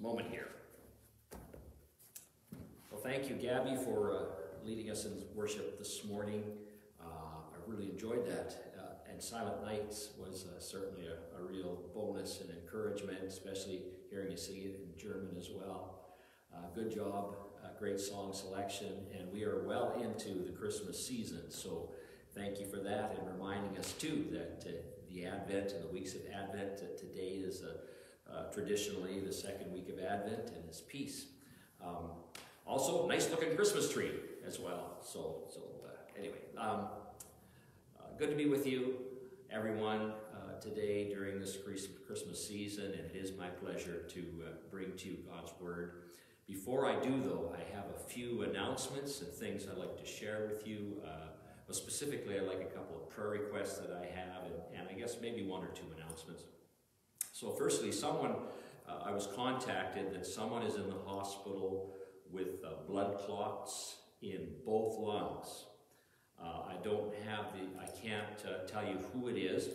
moment here. Well, thank you, Gabby, for uh, leading us in worship this morning. Uh, I really enjoyed that. Uh, and Silent Nights was uh, certainly a, a, real bonus and encouragement, especially hearing you sing it in German as well. Uh, good job, uh, great song selection, and we are well into the Christmas season. So thank you for that and reminding us, too, that the Advent and the weeks of Advent, today is a uh, traditionally the second week of Advent, and it's peace. Um, also, nice looking Christmas tree as well. So, so uh, anyway, um, uh, good to be with you, everyone, uh, today during this Christmas season, and it is my pleasure to bring to you God's Word. Before I do, though, I have a few announcements and things I'd like to share with you. Well, specifically, I'd like a couple of prayer requests that I have, and, and I guess maybe one or two announcements. So firstly, someone, uh, I was contacted that someone is in the hospital with uh, blood clots in both lungs. Uh, I don't have the, I can't uh, tell you who it is,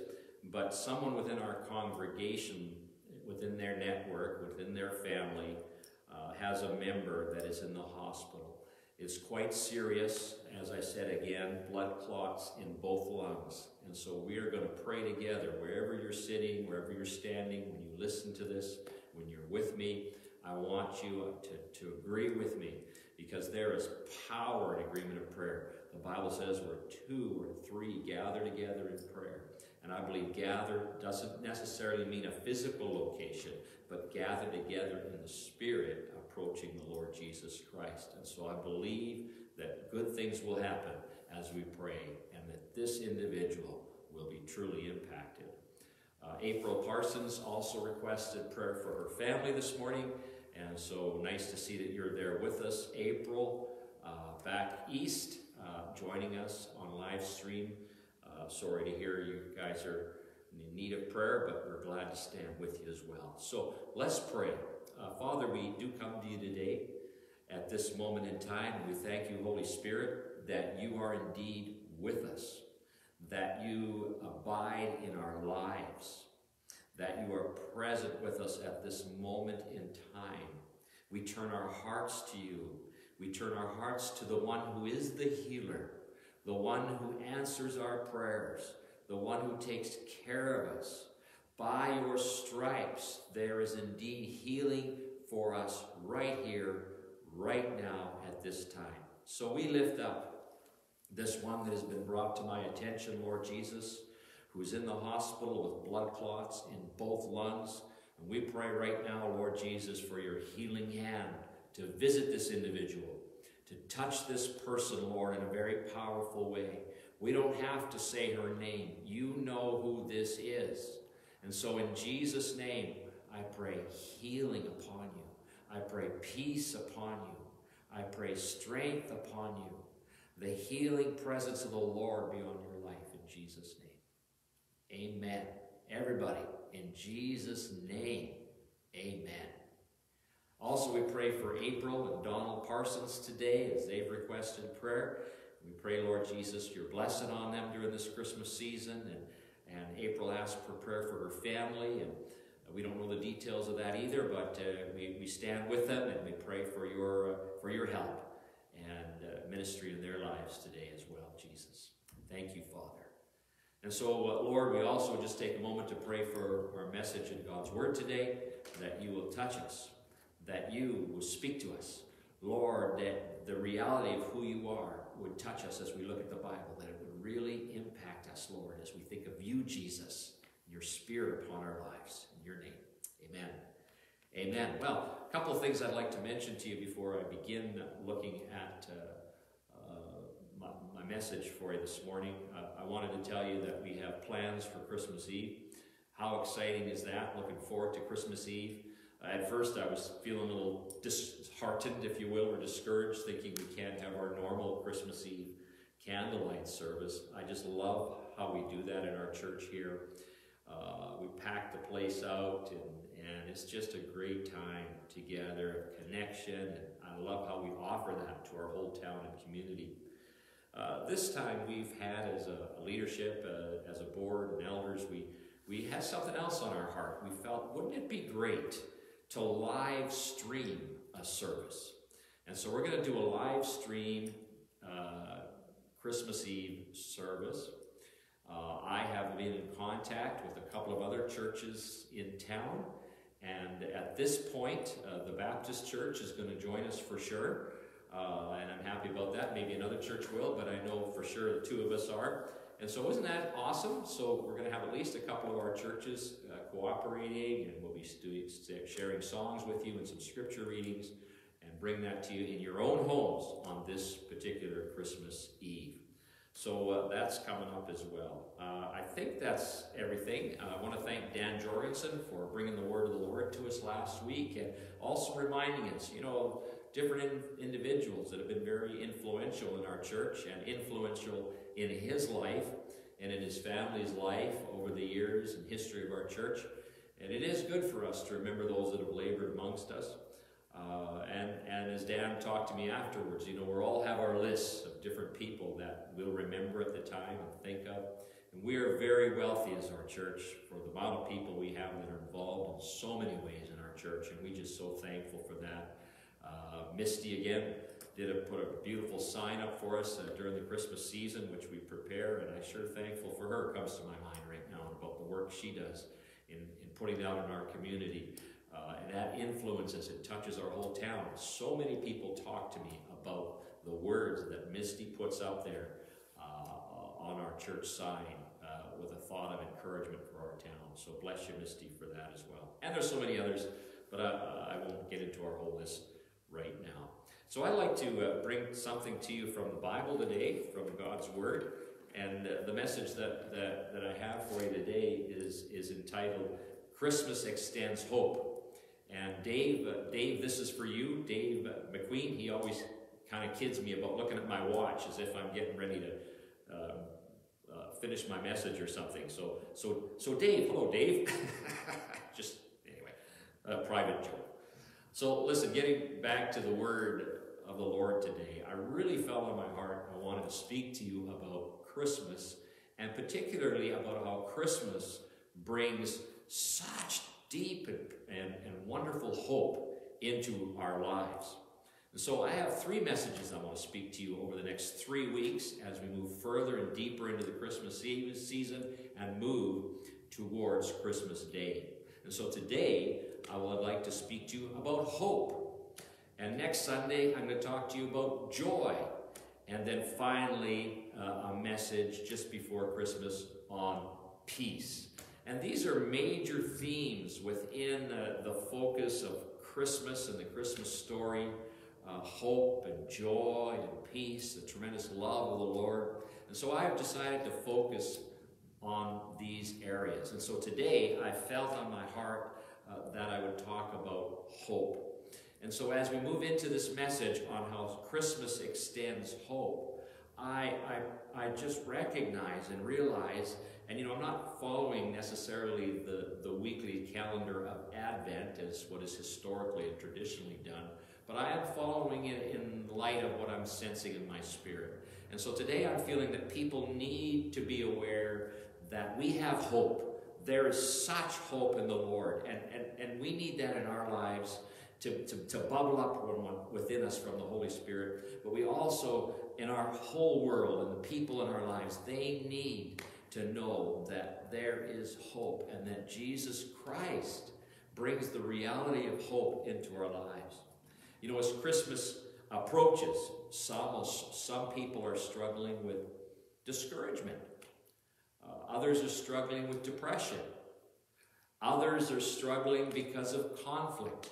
but someone within our congregation, within their network, within their family, uh, has a member that is in the hospital. It's quite serious. As I said again, blood clots in both lungs. And so we are going to pray together wherever you're sitting, wherever you're standing, when you listen to this, when you're with me. I want you to, to agree with me because there is power in agreement of prayer. The Bible says where two or three gather together in prayer. And I believe gather doesn't necessarily mean a physical location, but gather together in the spirit approaching the Lord Jesus Christ. And so I believe that good things will happen as we pray and that this individual will be truly impacted. Uh, April Parsons also requested prayer for her family this morning, and so nice to see that you're there with us. April, uh, back east, uh, joining us on live stream. Uh, sorry to hear you guys are in need of prayer, but we're glad to stand with you as well. So let's pray. Uh, Father, we do come to you today at this moment in time. We thank you, Holy Spirit, that you are indeed with us, that you abide in our lives, that you are present with us at this moment in time. We turn our hearts to you. We turn our hearts to the one who is the healer, the one who answers our prayers, the one who takes care of us. By your stripes, there is indeed healing for us right here right now at this time. So we lift up this one that has been brought to my attention, Lord Jesus, who is in the hospital with blood clots in both lungs. And we pray right now, Lord Jesus, for your healing hand to visit this individual, to touch this person, Lord, in a very powerful way. We don't have to say her name. You know who this is. And so in Jesus' name, I pray healing upon you. I pray peace upon you. I pray strength upon you. The healing presence of the Lord be on your life in Jesus' name. Amen. Everybody, in Jesus' name, amen. Also, we pray for April and Donald Parsons today as they've requested prayer. We pray, Lord Jesus, your blessing on them during this Christmas season. And, April asked for prayer for her family. And we don't know the details of that either, but uh, we, we stand with them and we pray for your, uh, for your help and uh, ministry in their lives today as well, Jesus. Thank you, Father. And so, uh, Lord, we also just take a moment to pray for our message in God's Word today, that you will touch us, that you will speak to us. Lord, that the reality of who you are would touch us as we look at the Bible, that it would really impact us, Lord, as we think of you, Jesus, your Spirit upon our lives In your name. Amen. Amen. Well, a couple of things I'd like to mention to you before I begin looking at uh, uh, my, my, message for you this morning. Uh, I wanted to tell you that we have plans for Christmas Eve. How exciting is that? Looking forward to Christmas Eve. At first, I was feeling a little disheartened, if you will, or discouraged, thinking we can't have our normal Christmas Eve candlelight service. I just love how we do that in our church here. Uh, we pack the place out, and, and it's just a great time together, connection, and I love how we offer that to our whole town and community. Uh, this time we've had as a, a leadership, uh, as a board and elders, we, we had something else on our heart. We felt, wouldn't it be great to live stream a service? And so we're going to do a live stream uh, Christmas Eve service. Uh, I have been in contact with a couple of other churches in town, and at this point, uh, the Baptist Church is going to join us for sure, uh, and I'm happy about that. Maybe another church will, but I know for sure the two of us are. And so, isn't that awesome? So, we're going to have at least a couple of our churches cooperating, and we'll be sharing songs with you and some scripture readings, and bring that to you in your own homes on this particular Christmas Eve. So uh, that's coming up as well. Uh, I think that's everything. Uh, I want to thank Dan Jorgensen for bringing the word of the Lord to us last week and also reminding us, you know, different in individuals that have been very influential in our church and influential in his life and in his family's life over the years and history of our church. And it is good for us to remember those that have labored amongst us. Uh, and, and as Dan talked to me afterwards, you know, we all have our lists of different people that we'll remember at the time and think of. And we are very wealthy as our church for the amount of people we have that are involved in so many ways in our church, and we're just so thankful for that. Uh, Misty, again, did a, put a beautiful sign up for us uh, during the Christmas season, which we prepare, and I'm sure thankful for her comes to my mind right now about the work she does in, in putting that in our community. Uh, and that influences, it touches our whole town. So many people talk to me about the words that Misty puts up there uh, on our church sign uh, with a thought of encouragement for our town. So bless you, Misty, for that as well. And there's so many others, but I, I won't get into our whole list right now. So I'd like to uh, bring something to you from the Bible today, from God's Word. And uh, the message that, that, that I have for you today is, is entitled Christmas Extends Hope. And Dave, uh, Dave, this is for you. Dave McQueen, he always kind of kids me about looking at my watch as if I'm getting ready to uh, uh, finish my message or something. So, so, so Dave, hello, Dave. Just anyway, a private joke. So, listen, getting back to the word of the Lord today, I really felt on my heart. I wanted to speak to you about Christmas, and particularly about how Christmas brings such deep and, and, and wonderful hope into our lives. And so I have three messages I want to speak to you over the next three weeks as we move further and deeper into the Christmas season and move towards Christmas Day. And so today I would like to speak to you about hope. And next Sunday I'm going to talk to you about joy. And then finally uh, a message just before Christmas on peace. And these are major themes within uh, the focus of Christmas and the Christmas story uh, hope and joy and peace, the tremendous love of the Lord. And so I have decided to focus on these areas. And so today I felt on my heart uh, that I would talk about hope. And so as we move into this message on how Christmas extends hope, I, I, I just recognize and realize and you know, I'm not following necessarily the, the weekly calendar of Advent as what is historically and traditionally done, but I am following it in light of what I'm sensing in my spirit. And so today I'm feeling that people need to be aware that we have hope. There is such hope in the Lord, and, and, and we need that in our lives to, to, to bubble up within us from the Holy Spirit. But we also, in our whole world and the people in our lives, they need to know that there is hope and that Jesus Christ brings the reality of hope into our lives. You know, as Christmas approaches, some, some people are struggling with discouragement. Uh, others are struggling with depression. Others are struggling because of conflict.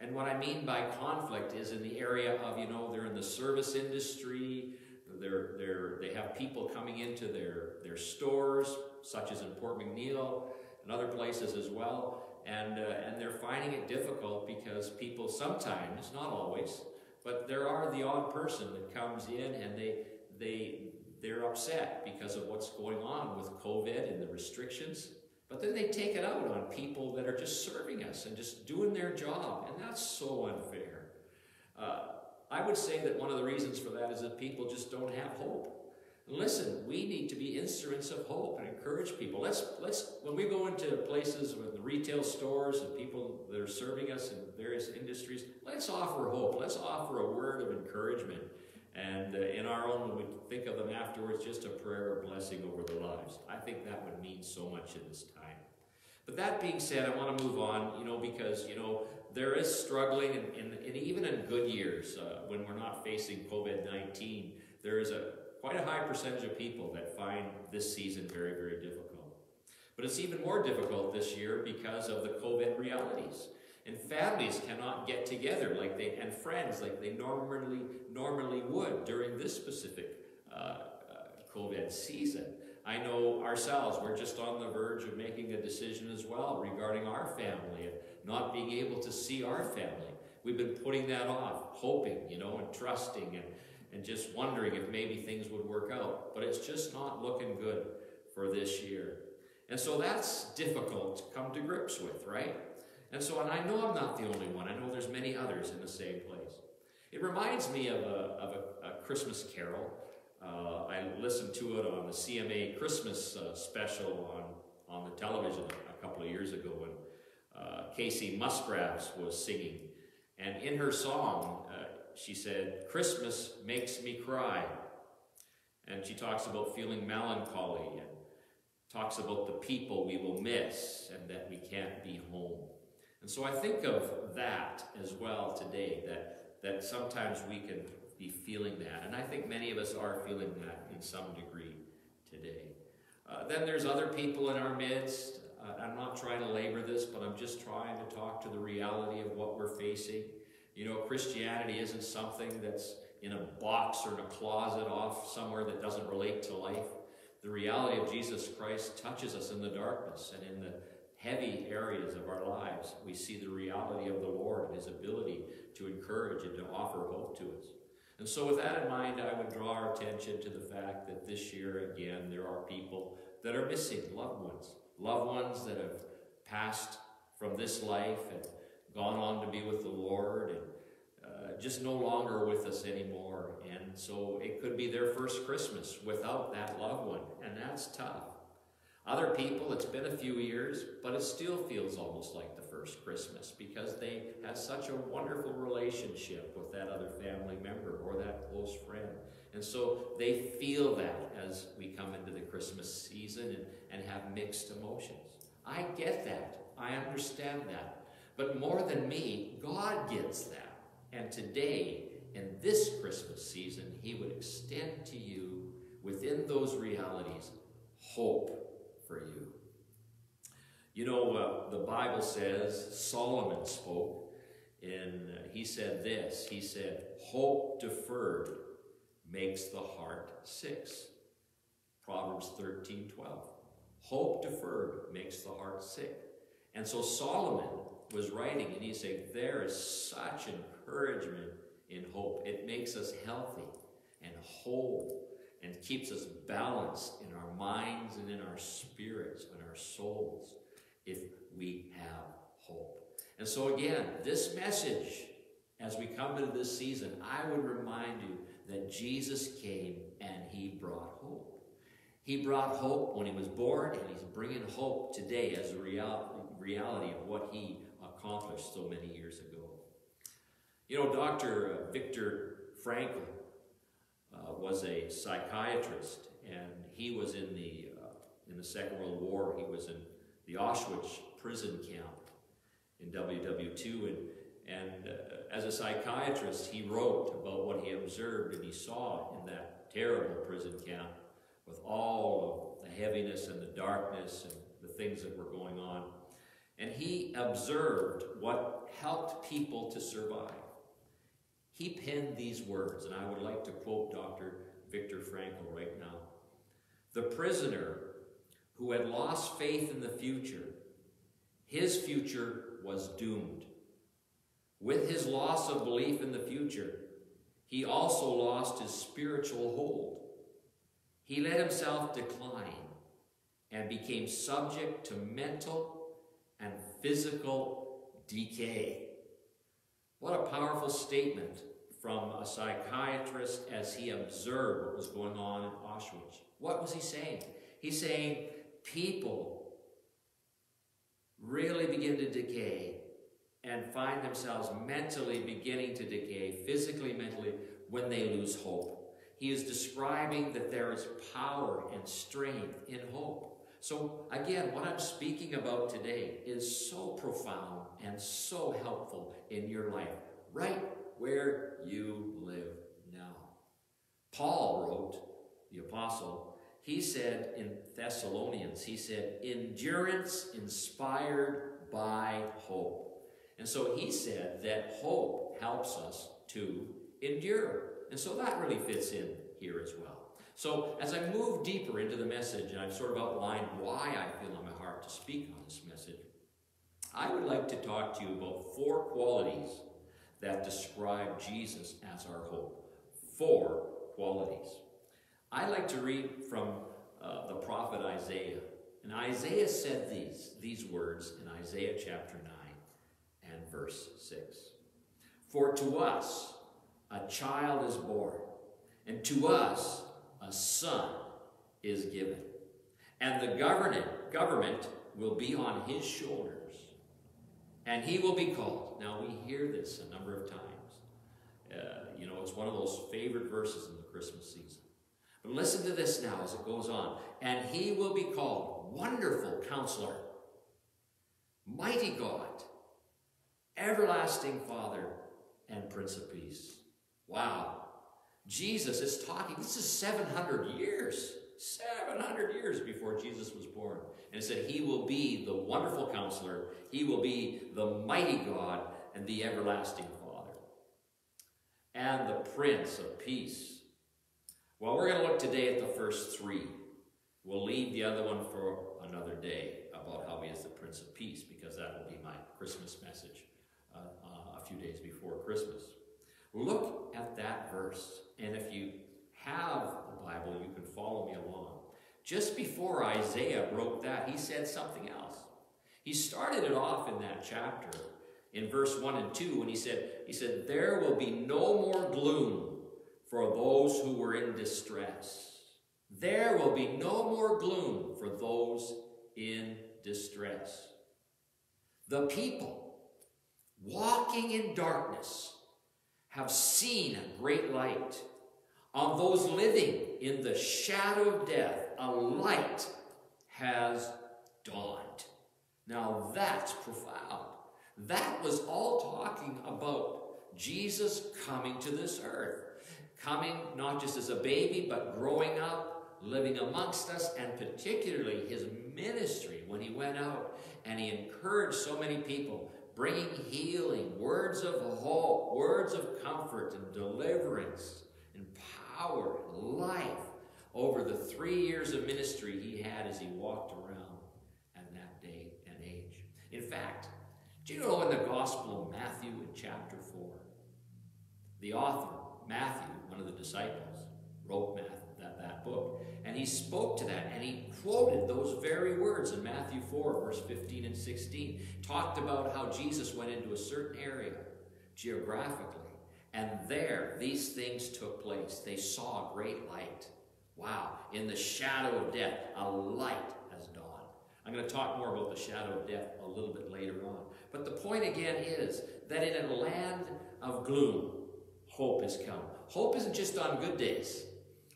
And what I mean by conflict is in the area of, you know, they're in the service industry, they're, they're, they have people coming into their, their stores, such as in Port McNeill and other places as well, and, uh, and they're finding it difficult because people sometimes, not always, but there are the odd person that comes in and they, they, they're upset because of what's going on with COVID and the restrictions. But then they take it out on people that are just serving us and just doing their job, and that's so unfair. Uh, I would say that one of the reasons for that is that people just don't have hope. Listen, we need to be instruments of hope and encourage people. Let's let's when we go into places with the retail stores and people that are serving us in various industries, let's offer hope. Let's offer a word of encouragement. And uh, in our own, when we think of them afterwards, just a prayer of blessing over their lives. I think that would mean so much in this time. But that being said, I want to move on, you know, because, you know, there is struggling, and, even in good years, uh, when we're not facing COVID 19, there is a quite a high percentage of people that find this season very, very difficult. But it's even more difficult this year because of the COVID realities. And families cannot get together like they and friends like they normally normally would during this specific uh, uh, COVID season. I know ourselves, we're just on the verge of making a decision as well regarding our family and not being able to see our family. We've been putting that off, hoping, you know, and trusting and, and just wondering if maybe things would work out. But it's just not looking good for this year. And so that's difficult to come to grips with, right? And so, and I know I'm not the only one. I know there's many others in the same place. It reminds me of a, of a, a Christmas carol. Uh, I listened to it on the CMA Christmas uh, special on, on the television a couple of years ago when uh, Kacey Musgraves was singing. And in her song, uh, she said, Christmas makes me cry. And she talks about feeling melancholy and talks about the people we will miss and that we can't be. And so I think of that as well today, that, that sometimes we can be feeling that. And I think many of us are feeling that in some degree today. Uh, then there's other people in our midst. Uh, I'm not trying to labor this, but I'm just trying to talk to the reality of what we're facing. You know, Christianity isn't something that's in a box or in a closet off somewhere that doesn't relate to life. The reality of Jesus Christ touches us in the darkness and in the heavy areas of our lives, we see the reality of the Lord and His ability to encourage and to offer hope to us. And so, with that in mind, I would draw our attention to the fact that this year, again, there are people that are missing loved ones, loved ones that have passed from this life and gone on to be with the Lord and uh, just no longer with us anymore. And so, it could be their first Christmas without that loved one, and that's tough. Other people, it's been a few years, but it still feels almost like the first Christmas because they have such a wonderful relationship with that other family member or that close friend. And so they feel that as we come into the Christmas season and, and have mixed emotions. I get that. I understand that. But more than me, God gets that. And today, in this Christmas season, He would extend to you within those realities hope for you. You know, uh, the Bible says, Solomon spoke, and uh, he said this. He said, Hope deferred makes the heart sick. Proverbs 13, 12. Hope deferred makes the heart sick. And so Solomon was writing, and he said, There is such encouragement in hope. It makes us healthy and whole and keeps us balanced in our minds and in our spirits and our souls if we have hope. And so, again, this message, as we come into this season, I would remind you that Jesus came and he brought hope. He brought hope when he was born, and he's bringing hope today as a reality of what he accomplished so many years ago. You know, Dr. Viktor uh, Frankl uh, was a psychiatrist, and he was in the uh, in the Second World War. He was in the Auschwitz prison camp in WW2, and and uh, as a psychiatrist, he wrote about what he observed and he saw in that terrible prison camp with all of the heaviness and the darkness and the things that were going on. And he observed what helped people to survive. He penned these words, and I would like to quote Dr. Viktor Frankl right now. The prisoner who had lost faith in the future, his future was doomed. With his loss of belief in the future, he also lost his spiritual hold. He let himself decline and became subject to mental and physical decay. What a powerful statement from a psychiatrist as he observed what was going on in Auschwitz. What was he saying? He's saying people really begin to decay and find themselves mentally beginning to decay, physically, mentally, when they lose hope. He is describing that there is power and strength in hope. So, again, what I'm speaking about today is so profound and so helpful in your life, right where you live now. Paul wrote, the apostle, he said in Thessalonians, he said, endurance inspired by hope. And so he said that hope helps us to endure. And so that really fits in here as well. So as I move deeper into the message, and I've sort of outlined why I feel on my heart to speak on this message, I would like to talk to you about four qualities that describe Jesus as our hope. Four qualities. I like to read from uh, the prophet Isaiah. And Isaiah said these, these words in Isaiah chapter 9 and verse 6. For to us a child is born, and to us a son is given. And the government, government will be on his shoulders. And he will be called. Now we hear this a number of times. Uh, you know, it's one of those favorite verses in the Christmas season. But listen to this now as it goes on. And he will be called Wonderful Counselor, Mighty God, Everlasting Father, and Prince of Peace. Wow. Jesus is talking, this is 700 years. 700 years before Jesus was born. And it said, He will be the wonderful counselor, He will be the mighty God, and the everlasting Father, and the Prince of Peace. Well, we're going to look today at the first three. We'll leave the other one for another day about how He is the Prince of Peace, because that will be my Christmas message uh, uh, a few days before Christmas. Look at that verse, and if you have Bible, you can follow me along. Just before Isaiah wrote that, he said something else. He started it off in that chapter in verse 1 and 2 when he said, he said, There will be no more gloom for those who were in distress. There will be no more gloom for those in distress. The people walking in darkness have seen a great light. On those living in the shadow of death, a light has dawned. Now that's profound. That was all talking about Jesus coming to this earth. Coming not just as a baby, but growing up, living amongst us, and particularly his ministry when he went out and he encouraged so many people bringing healing, words of hope, words of comfort and deliverance and power and life over the three years of ministry he had as he walked around at that day and age. In fact, do you know in the Gospel of Matthew in chapter 4, the author, Matthew, one of the disciples, wrote Matthew, that, that book, and he spoke to that, and he quoted those very words in Matthew 4, verse 15 and 16. Talked about how Jesus went into a certain area geographically, and there these things took place. They saw a great light. Wow, in the shadow of death, a light has dawned. I'm going to talk more about the shadow of death a little bit later on. But the point again is that in a land of gloom, hope has come. Hope isn't just on good days.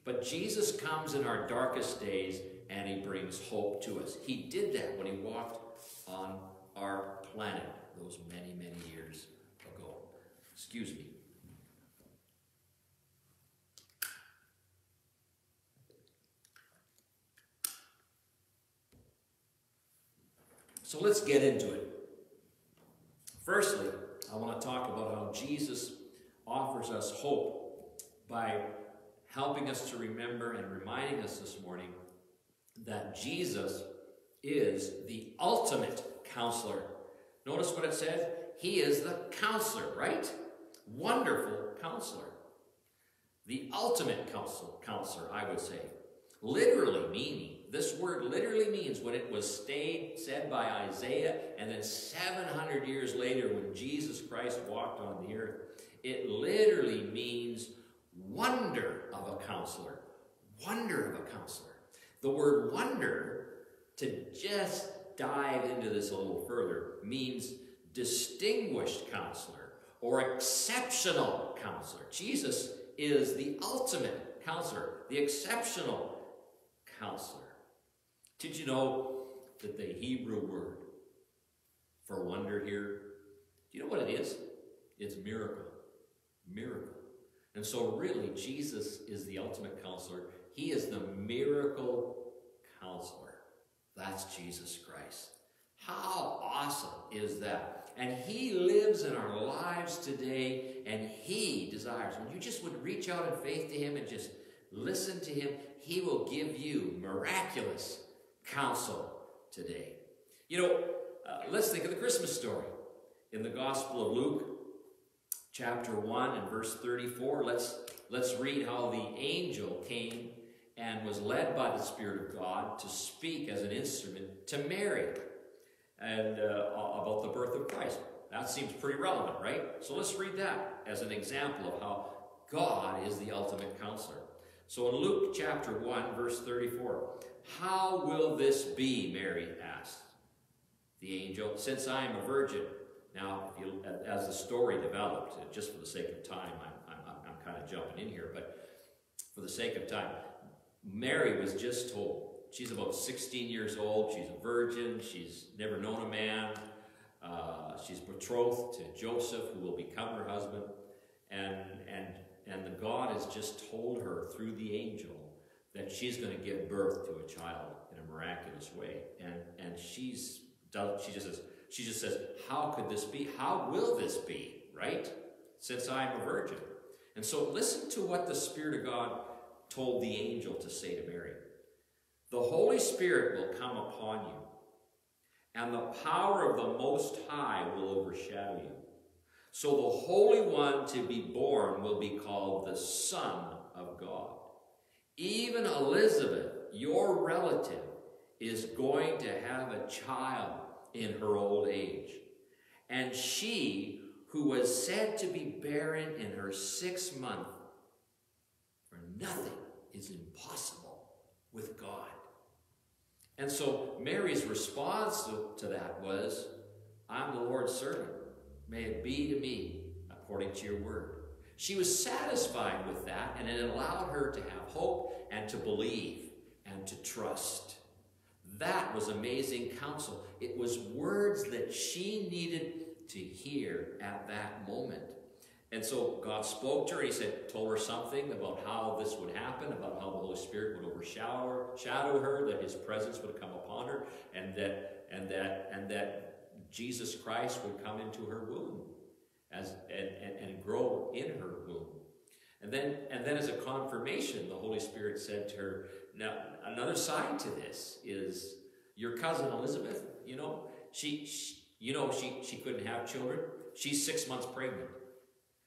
But Jesus comes in our darkest days and he brings hope to us. He did that when he walked on our planet those many, many years ago. Excuse me. So let's get into it. Firstly, I want to talk about how Jesus offers us hope by helping us to remember and reminding us this morning that Jesus is the ultimate counselor. Notice what it said? He is the counselor, right? Wonderful counselor. The ultimate counsel, counselor, I would say. Literally meaning, this word literally means when it was stayed, said by Isaiah, and then 700 years later when Jesus Christ walked on the earth, It literally means wonder of a counselor. Wonder of a counselor. The word wonder, to just dive into this a little further, means distinguished counselor or exceptional counselor. Jesus is the ultimate counselor, the exceptional counselor. Did you know that the Hebrew word for wonder here, do you know what it is? It's miracle. Miracle. And so, really, Jesus is the ultimate counselor. He is the miracle counselor. That's Jesus Christ. How awesome is that? And He lives in our lives today, and He desires, when you just would reach out in faith to Him and just listen to Him, He will give you miraculous counsel today. You know, uh, let's think of the Christmas story. In the Gospel of Luke, chapter 1 and verse 34, let's, let's read how the angel came and was led by the Spirit of God to speak as an instrument to Mary and uh, about the birth of Christ. That seems pretty relevant, right? So let's read that as an example of how God is the ultimate counselor. So in Luke chapter 1, verse 34, how will this be, Mary asked the angel, since I am a virgin? Now, as the story developed, just for the sake of time, I'm, I'm, I'm kind of jumping in here, but for the sake of time, Mary was just told. She's about 16 years old. She's a virgin. She's never known a man. Uh, she's betrothed to Joseph, who will become her husband. And, and, and the God has just told her through the angel that she's going to give birth to a child in a miraculous way. And, and she's, she just says, she just says, how could this be? How will this be? Right? Since I am a virgin. And so listen to what the Spirit of God told the angel to say to Mary. The Holy Spirit will come upon you, and the power of the Most High will overshadow you. So the Holy One to be born will be called the Son of God. Even Elizabeth, your relative, is going to have a child in her old age. And she, who was said to be barren in her sixth month, for nothing is impossible with God. And so Mary's response to, that was, I'm the Lord's servant. May it be to me according to your word. She was satisfied with that, and it allowed her to have hope and to believe and to trust. That was amazing counsel. It was words that she needed to hear at that moment. And so God spoke to her. He said, told her something about how this would happen, about how the Holy Spirit would overshadow shadow her, that His presence would come upon her, and that and that and that Jesus Christ would come into her womb, as and, and, and grow in her womb. And then and then as a confirmation, the Holy Spirit said to her, now another side to this is your cousin Elizabeth. You know, she, she you know she she couldn't have children. She's six months pregnant.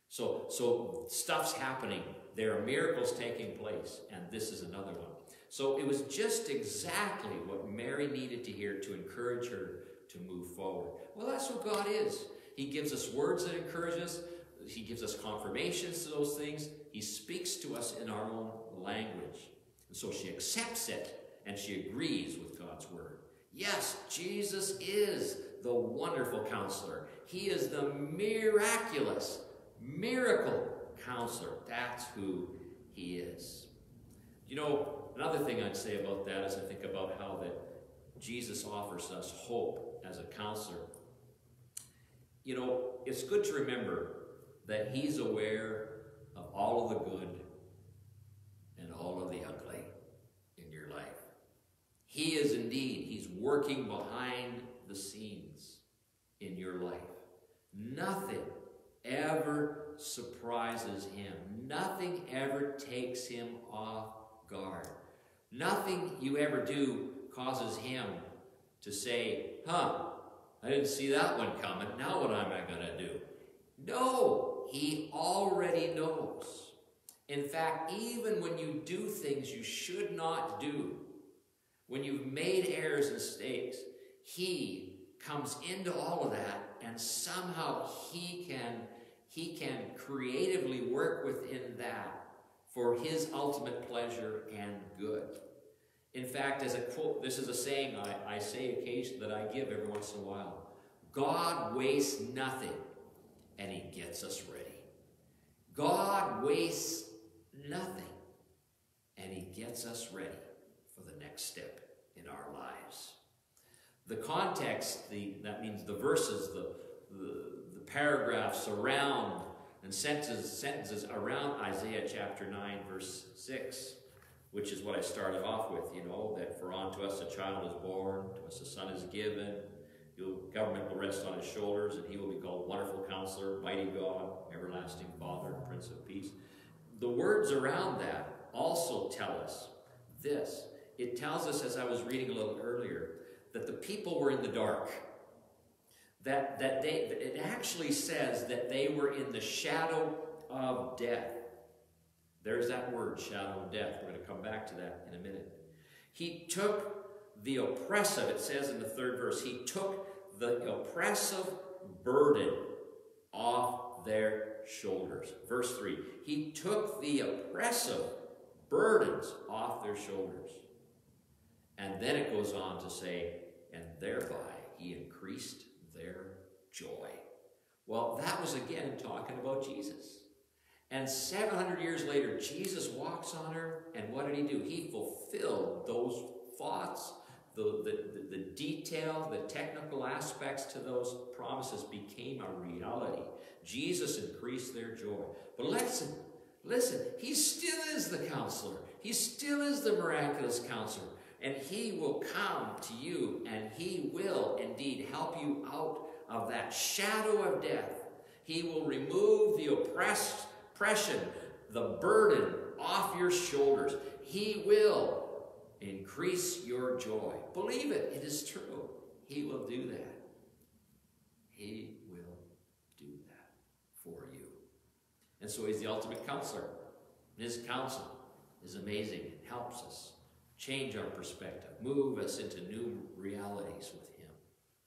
So, so stuff's happening. There are miracles taking place, and this is another one. So it was just exactly what Mary needed to hear to encourage her to move forward. Well, that's what God is. He gives us words that encourage us. He gives us confirmations to those things. He speaks to us in our own language. And so she accepts it and she agrees with God's word. Yes, Jesus is the wonderful counselor. He is the miraculous miracle counselor. That's who he is. You know, another thing I'd say about that is I think about how that Jesus offers us hope as a counselor. You know, it's good to remember that he's aware of all of the good and all of the ugly in your life. He is indeed, he's working behind the scenes in your life. Nothing ever surprises him. Nothing ever takes him off guard. Nothing you ever do causes him to say, huh, I didn't see that one coming. Now what am I going to do? No, he already knows. In fact, even when you do things you should not do, when you've made errors and mistakes, he comes into all of that and somehow he can he can creatively work within that for his ultimate pleasure and good. In fact, as a quote, this is a saying I, I say occasionally that I give every once in a while. God wastes nothing, and he gets us ready. God wastes nothing, and he gets us ready for the next step in our lives. The context, the, that means the verses, the, the, the paragraphs around and sentences, sentences around Isaiah chapter 9, verse 6, which is what I started off with, you know, that for unto us a child is born, to us a son is given, the government will rest on his shoulders, and he will be called Wonderful Counselor, Mighty God, Everlasting Father, Prince of Peace. The words around that also tell us this. It tells us, as I was reading a little earlier, that the people were in the dark. That, that they, it actually says that they were in the shadow of death. There's that word, shadow of death. We're going to come back to that in a minute. He took the oppressive, it says in the third verse, he took the oppressive burden off their shoulders. Verse 3 He took the oppressive burdens off their shoulders. And then it goes on to say, and thereby he increased their joy. Well, that was again talking about Jesus. And 700 years later, Jesus walks on earth, and what did he do? He fulfilled those thoughts, the, the, the, the detail, the technical aspects to those promises became a reality. Jesus increased their joy. But listen, listen, he still is the counselor. He still is the miraculous counselor. And he will come to you and he will indeed help you out of that shadow of death. He will remove the oppressed, oppression, the burden off your shoulders. He will increase your joy. Believe it, it is true. He will do that. He will do that for you. And so he's the ultimate counselor. His counsel is amazing. It helps us change our perspective, move us into new realities with Him.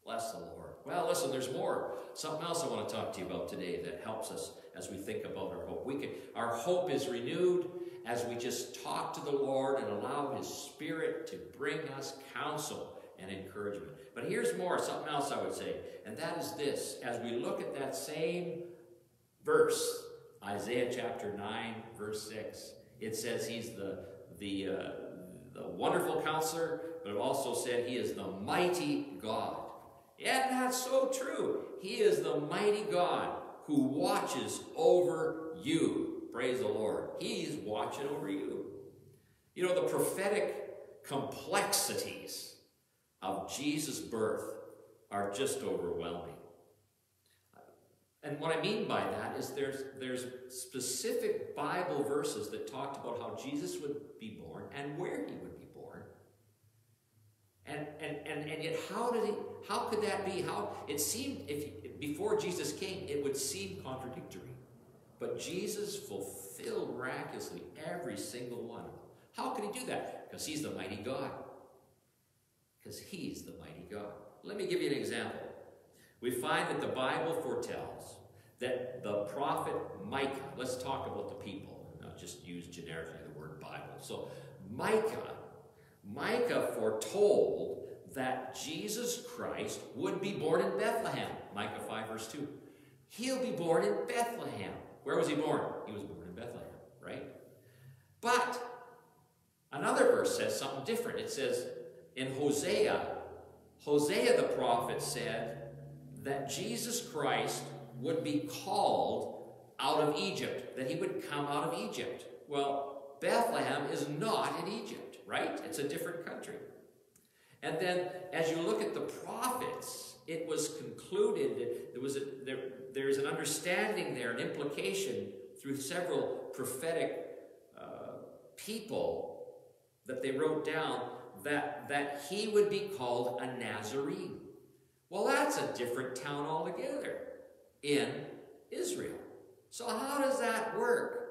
Bless the Lord. Well, listen, there's more. Something else I want to talk to you about today that helps us as we think about our hope. We can, our hope is renewed as we just talk to the Lord and allow His Spirit to bring us counsel and encouragement. But here's more, something else I would say, and that is this. As we look at that same verse, Isaiah chapter 9, verse 6, it says He's the, the, uh, the wonderful counselor, but it also said he is the mighty God. And that's so true. He is the mighty God who watches over you. Praise the Lord. He's watching over you. You know, the prophetic complexities of Jesus' birth are just overwhelming. And what I mean by that is there's, there's specific Bible verses that talked about how Jesus would be born and where he would be born. And, and, and, and yet how did he, how could that be? How it seemed if before Jesus came, it would seem contradictory. But Jesus fulfilled miraculously every single one of them. How could he do that? Because he's the mighty God. Because he's the mighty God. Let me give you an example we find that the Bible foretells that the prophet Micah, let's talk about the people, not just use generically the word Bible. So Micah, Micah foretold that Jesus Christ would be born in Bethlehem. Micah 5 verse 2. He'll be born in Bethlehem. Where was he born? He was born in Bethlehem, right? But another verse says something different. It says in Hosea, Hosea the prophet said, that Jesus Christ would be called out of Egypt, that he would come out of Egypt. Well, Bethlehem is not in Egypt, right? It's a different country. And then as you look at the prophets, it was concluded that there was a, there, there's an understanding there, an implication through several prophetic uh, people that they wrote down that, that he would be called a Nazarene. Well, that's a different town altogether in Israel. So how does that work?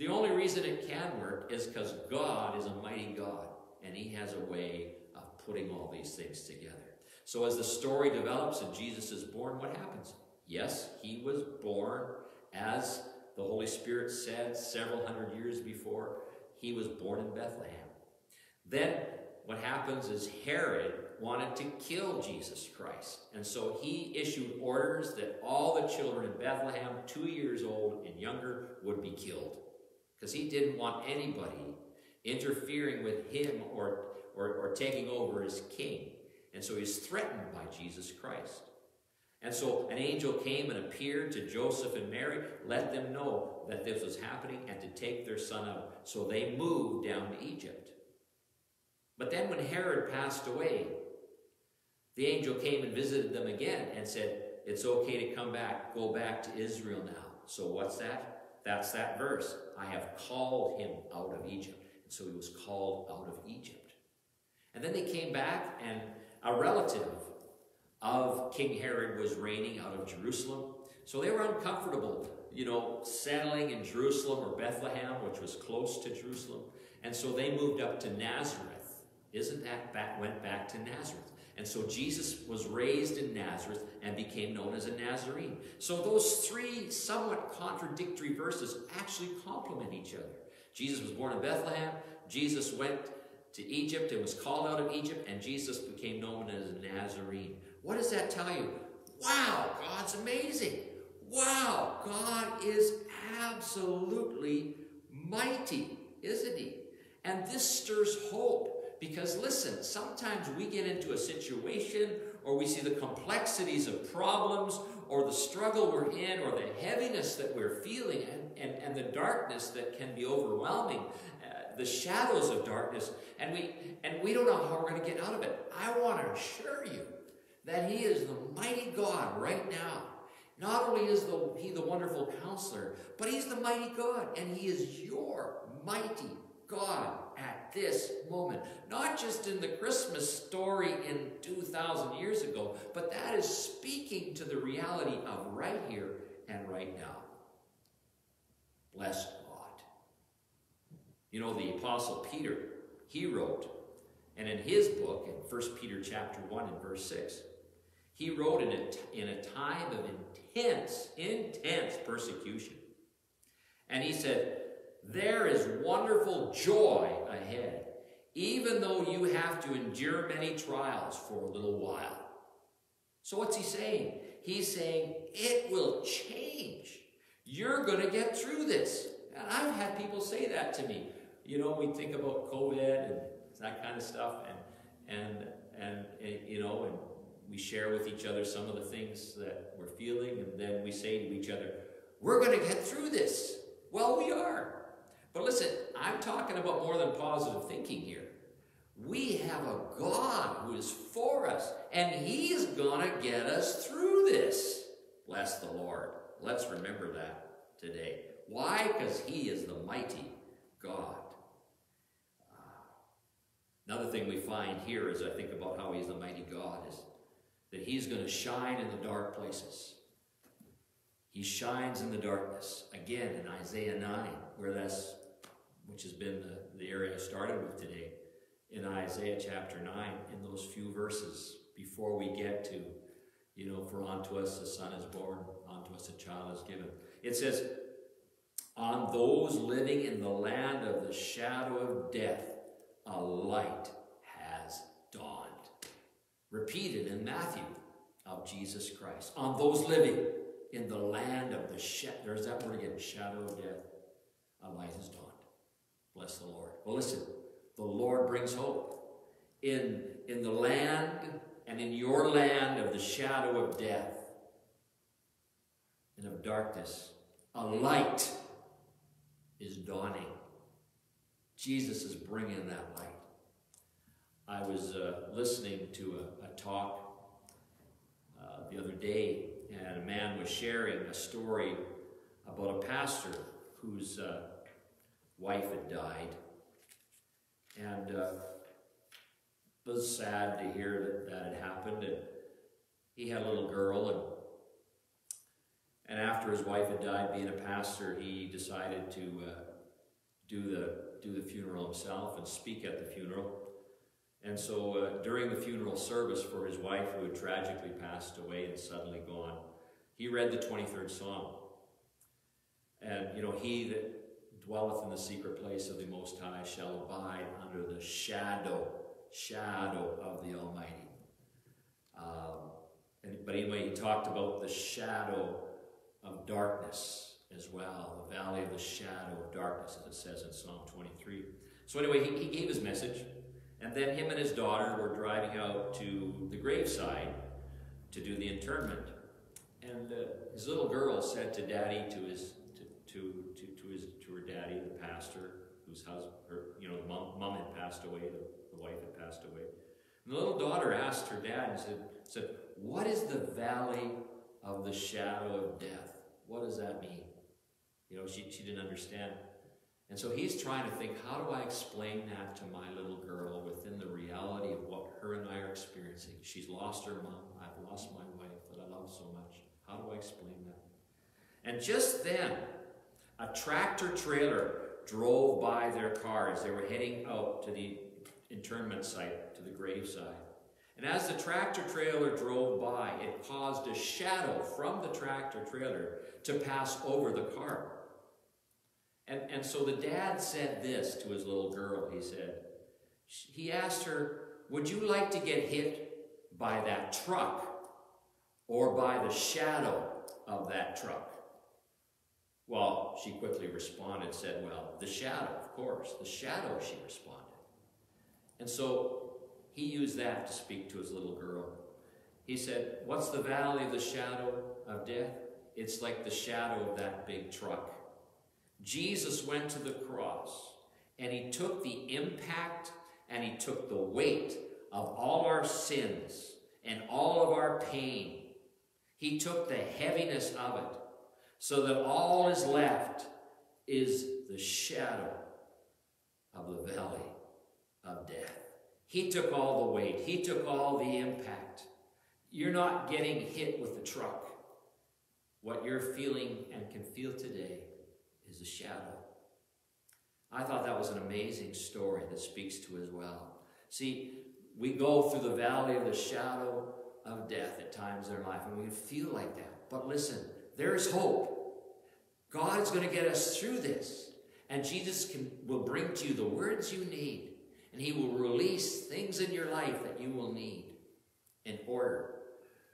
The only reason it can work is because God is a mighty God, and he has a way of putting all these things together. So as the story develops and Jesus is born, what happens? Yes, he was born as the Holy Spirit said several hundred years before, he was born in Bethlehem. Then what happens is Herod wanted to kill Jesus Christ. And so he issued orders that all the children in Bethlehem, two years old and younger, would be killed. Because he didn't want anybody interfering with him or, or, or taking over as king. And so he's threatened by Jesus Christ. And so an angel came and appeared to Joseph and Mary, let them know that this was happening and to take their son out. So they moved down to Egypt. But then when Herod passed away, the angel came and visited them again and said, It's okay to come back. Go back to Israel now. So what's that? That's that verse. I have called him out of Egypt. And so he was called out of Egypt. And then they came back, and a relative of King Herod was reigning out of Jerusalem. So they were uncomfortable, you know, settling in Jerusalem or Bethlehem, which was close to Jerusalem. And so they moved up to Nazareth. Isn't that back, went back to Nazareth? And so Jesus was raised in Nazareth and became known as a Nazarene. So those three somewhat contradictory verses actually complement each other. Jesus was born in Bethlehem, Jesus went to Egypt and was called out of Egypt, and Jesus became known as a Nazarene. What does that tell you? Wow, God's amazing. Wow, God is absolutely mighty, isn't he? And this stirs hope because listen, sometimes we get into a situation or we see the complexities of problems or the struggle we're in or the heaviness that we're feeling and, and, and the darkness that can be overwhelming, uh, the shadows of darkness, and we, and we don't know how we're going to get out of it. I want to assure you that He is the mighty God right now. Not only is the, He the wonderful counselor, but He's the mighty God, and He is your mighty God this moment. Not just in the Christmas story in 2,000 years ago, but that is speaking to the reality of right here and right now. Bless God. You know, the Apostle Peter, he wrote, and in his book, in 1 Peter chapter 1 and verse 6, he wrote in a, in a time of intense, intense persecution. And he said, there is wonderful joy ahead, even though you have to endure many trials for a little while. So, what's he saying? He's saying it will change. You're going to get through this. And I've had people say that to me. You know, we think about COVID and that kind of stuff, and and and, and you know, and we share with each other some of the things that we're feeling, and then we say to each other, "We're going to get through this." Well, we are. But listen, I'm talking about more than positive thinking here. We have a God who is for us, and He's going to get us through this. Bless the Lord. Let's remember that today. Why? Because He is the mighty God. Uh, another thing we find here as I think about how He's the mighty God is that He's going to shine in the dark places. He shines in the darkness. Again, in Isaiah 9, where that's which has been the, the area I started with today, in Isaiah chapter 9, in those few verses before we get to, you know, for unto us a son is born, unto us a child is given. It says, On those living in the land of the shadow of death, a light has dawned. Repeated in Matthew of Jesus Christ. On those living in the land of the shadow, there's that word again, shadow of death, a light has dawned. Bless the Lord. Well, listen, the Lord brings hope. In, in the land and in your land of the shadow of death and of darkness, a light is dawning. Jesus is bringing that light. I was uh, listening to a, a talk uh, the other day, and a man was sharing a story about a pastor whose uh, wife had died. And uh, was sad to hear that that had happened. And he had a little girl, and and after his wife had died, being a pastor, he decided to uh, do the do the funeral himself and speak at the funeral. And so uh, during the funeral service for his wife, who had tragically passed away and suddenly gone, he read the 23rd Psalm. And, you know, he that dwelleth in the secret place of the Most High shall abide under the shadow, shadow of the Almighty. Um, and, but anyway, he talked about the shadow of darkness as well, the valley of the shadow of darkness, as it says in Psalm 23. So anyway, he, he gave his message, and then him and his daughter were driving out to the graveside to do the interment. And uh, his little girl said to Daddy, to his to, to, to, to his to her daddy, the pastor, whose husband, her, you know, mom, mom had passed away, the, the wife had passed away. And the little daughter asked her dad and said, said, What is the valley of the shadow of death? What does that mean? You know, she, she didn't understand. And so he's trying to think, how do I explain that to my little girl within the reality of what her and I are experiencing? She's lost her mom. I've lost my wife that I love so much. How do I explain that? And just then, a tractor trailer drove by their car as they were heading out to the internment site, to the graveside. And as the tractor trailer drove by, it caused a shadow from the tractor trailer to pass over the car. And, and so the dad said this to his little girl. He said, he asked her, Would you like to get hit by that truck or by the shadow of that truck? Well, she quickly responded, said, Well, the shadow, of course. The shadow, she responded. And so he used that to speak to his little girl. He said, What's the valley of the shadow of death? It's like the shadow of that big truck. Jesus went to the cross and he took the impact and he took the weight of all our sins and all of our pain. He took the heaviness of it so that all is left is the shadow of the valley of death. He took all the weight. He took all the impact. You're not getting hit with the truck. What you're feeling and can feel today is a shadow. I thought that was an amazing story that speaks to as well. See, we go through the valley of the shadow of death at times in our life, and we feel like that. But listen, there's hope. God is going to get us through this. And Jesus can, will bring to you the words you need. And he will release things in your life that you will need in order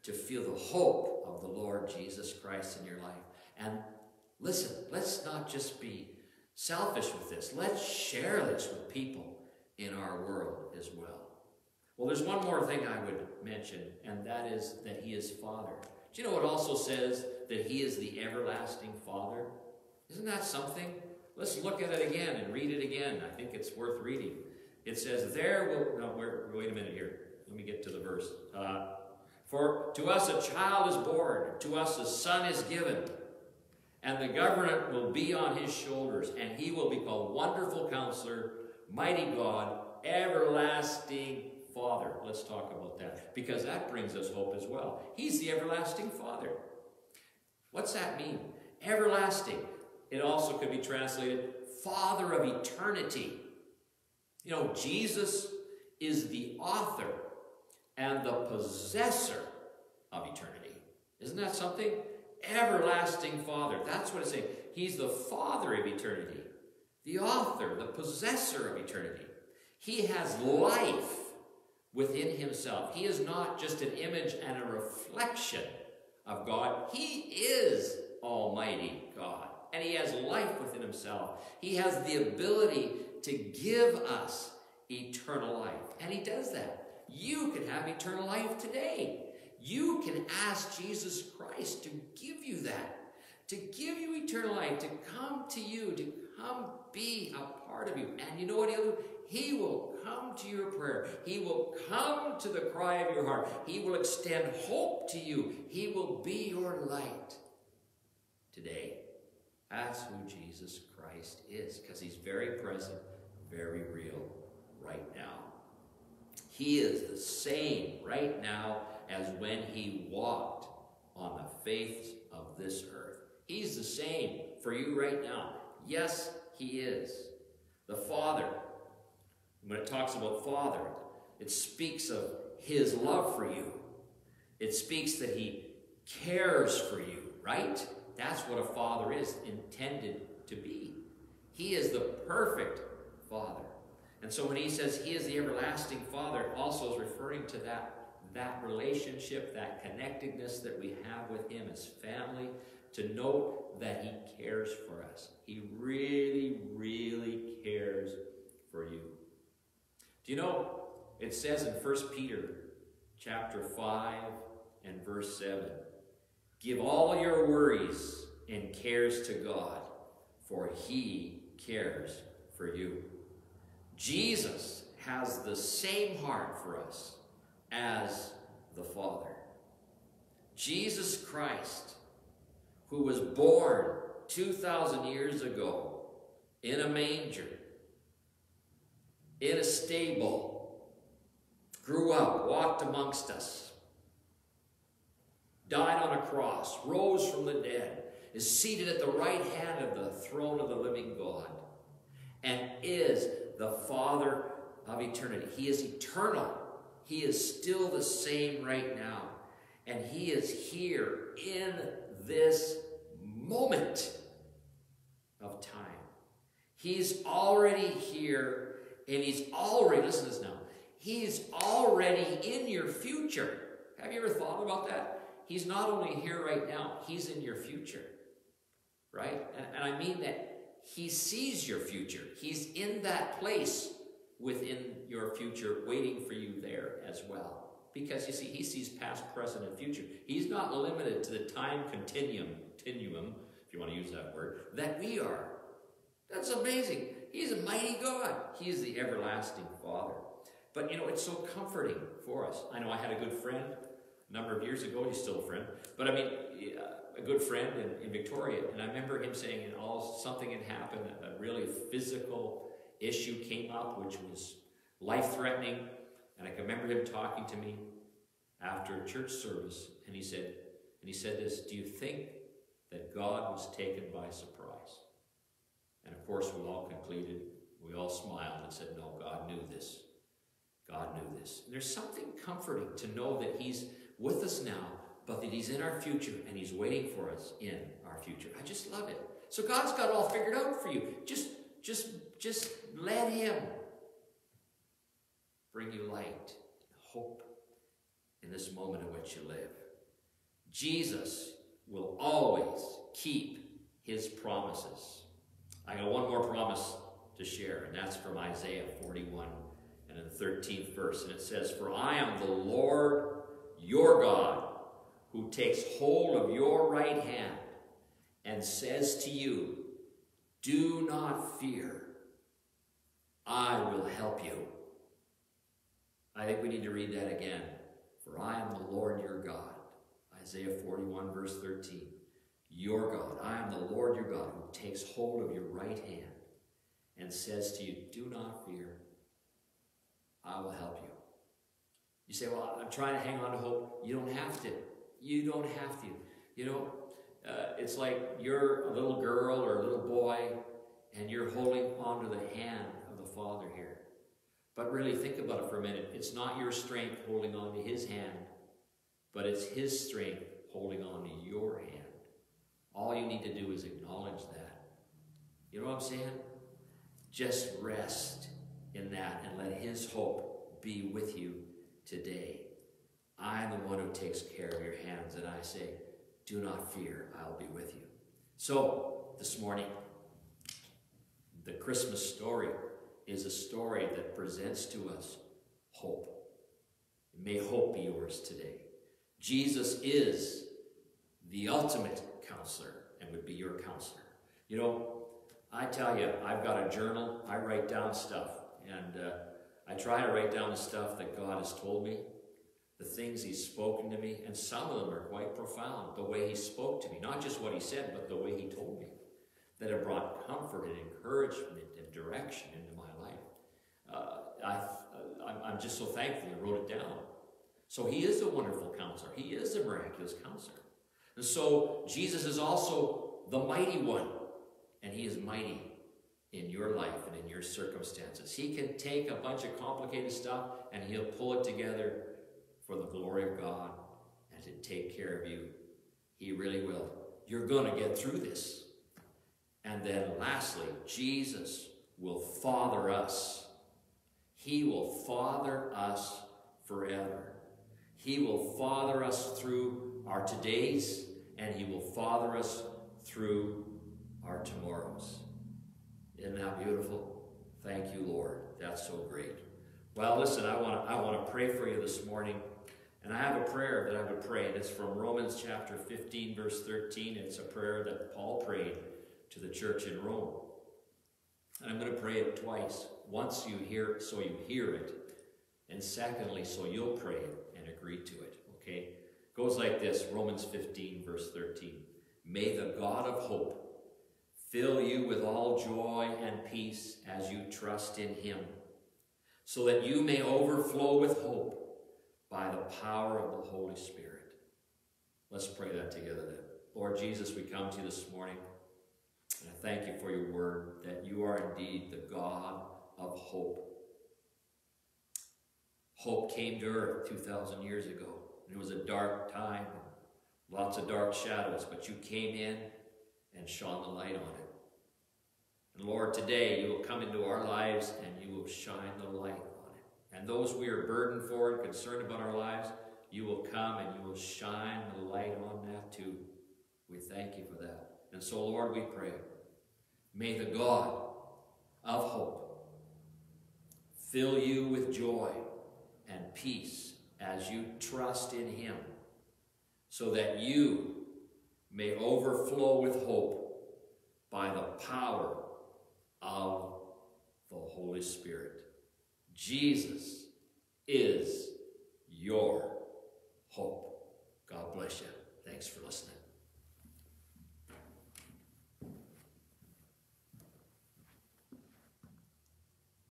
to feel the hope of the Lord Jesus Christ in your life. And listen, let's not just be selfish with this. Let's share this with people in our world as well. Well, there's one more thing I would mention, and that is that he is Father. Do you know what also says that he is the everlasting Father? Isn't that something? Let's look at it again and read it again. I think it's worth reading. It says, There will. No, wait a minute here. Let me get to the verse. Uh, For to us a child is born, to us a son is given, and the government will be on his shoulders, and he will be called Wonderful Counselor, Mighty God, Everlasting Father. Let's talk about that because that brings us hope as well. He's the everlasting Father. What's that mean? Everlasting. It also could be translated Father of eternity. You know, Jesus is the author and the possessor of eternity. Isn't that something? Everlasting Father. That's what it's saying. He's the Father of eternity, the author, the possessor of eternity. He has life within himself. He is not just an image and a reflection of God. He is Almighty God. And he has life within himself. He has the ability to give us eternal life. And he does that. You can have eternal life today. You can ask Jesus Christ to give you that, to give you eternal life, to come to you, to come be a part of you. And you know what he'll do? He will come to your prayer. He will come to the cry of your heart. He will extend hope to you. He will be your light today. That's who Jesus Christ is, because he's very present, very real right now. He is the same right now as when he walked on the face of this earth. He's the same for you right now. Yes, he is. The Father, when it talks about Father, it speaks of his love for you. It speaks that he cares for you, right? That's what a father is intended to be. He is the perfect father. And so when he says he is the everlasting father, also is referring to that, that relationship, that connectedness that we have with him as family, to note that he cares for us. He really, really cares for you. Do you know, it says in 1 Peter chapter 5 and verse 7, Give all your worries and cares to God, for he cares for you. Jesus has the same heart for us as the Father. Jesus Christ, who was born 2,000 years ago in a manger, in a stable, grew up, walked amongst us, died on a cross, rose from the dead, is seated at the right hand of the throne of the living God, and is the Father of eternity. He is eternal. He is still the same right now. And He is here in this moment of time. He's already here, and He's already, listen to this now, He's already in your future. Have you ever thought about that? He's not only here right now, He's in your future. Right? And, and I mean that he sees your future. He's in that place within your future, waiting for you there as well. Because you see, he sees past, present, and future. He's not limited to the time continuum, continuum, if you want to use that word, that we are. That's amazing. He's a mighty God. He is the everlasting Father. But you know, it's so comforting for us. I know I had a good friend a number of years ago. He's still a friend. But I mean, a good friend in, in Victoria, and I remember him saying, you know, something had happened, a really physical issue came up, which was life-threatening, and I can remember him talking to me after a church service, and he said, and he said this, do you think that God was taken by surprise? And of course, we all concluded, we all smiled and said, no, God knew this. God knew this. And there's something comforting to know that he's with us now but that He's in our future and He's waiting for us in our future. I just love it. So God's got it all figured out for you. Just, just, just let Him bring you light, hope in this moment in which you live. Jesus will always keep His promises. I got one more promise to share, and that's from Isaiah 41 and in the 13th verse. And it says, For I am the Lord your God who takes hold of your right hand and says to you, Do not fear, I will help you. I think we need to read that again. For I am the Lord your God. Isaiah 41, verse 13. Your God, I am the Lord your God, who takes hold of your right hand and says to you, Do not fear, I will help you. You say, Well, I'm trying to hang on to hope. You don't have to. You don't have to. You know, uh, it's like you're a little girl or a little boy and you're holding onto the hand of the Father here. But really think about it for a minute. It's not your strength holding on to his hand, but it's his strength holding on to your hand. All you need to do is acknowledge that. You know what I'm saying? Just rest in that and let his hope be with you today. I am the one who takes care of your hands, and I say, Do not fear, I'll be with you. So, this morning, the Christmas story is a story that presents to us hope. May hope be yours today. Jesus is the ultimate counselor and would be your counselor. You know, I tell you, I've got a journal. I write down stuff. And uh, I try to write down the stuff that God has told me the things he's spoken to me, and some of them are quite profound. The way he spoke to me, not just what he said, but the way he told me, that have brought comfort and encouragement and direction into my life. Uh, I, I'm just so thankful I wrote it down. So he is a wonderful counselor. He is a miraculous counselor. And so Jesus is also the mighty one, and he is mighty in your life and in your circumstances. He can take a bunch of complicated stuff and he'll pull it together for the glory of God and to take care of you. He really will. you're going to get through this. And then lastly, Jesus will father us. He will father us forever. He will father us through our todays, and He will father us through our tomorrows. Isn't that beautiful? Thank you, Lord. That's so great. Well, listen, I want to I want to pray for you this morning. And I have a prayer that I would pray. It's from Romans chapter 15, verse 13. It's a prayer that Paul prayed to the church in Rome. And I'm going to pray it twice. Once you hear so you hear it. And secondly, so you'll pray it and agree to it. Okay? Goes like this Romans 15, verse 13. May the God of hope fill you with all joy and peace as you trust in him, so that you may overflow with hope by the power of the Holy Spirit. Let's pray that together then. Lord Jesus, we come to you this morning, and I thank you for your word, that you are indeed the God of hope. Hope came to earth 2,000 years ago. It was a dark time, lots of dark shadows, but you came in and shone the light on it. And Lord, today you will come into our lives and you will shine the light on it. and those we are burdened for and concerned about our lives, you will come and you will shine the light on that too. We thank you for that. And so, Lord, we pray, may the God of hope fill you with joy and peace as you trust in him, so that you may overflow with hope by the power of the Holy Spirit. Jesus is your hope. God bless you. Thanks for listening.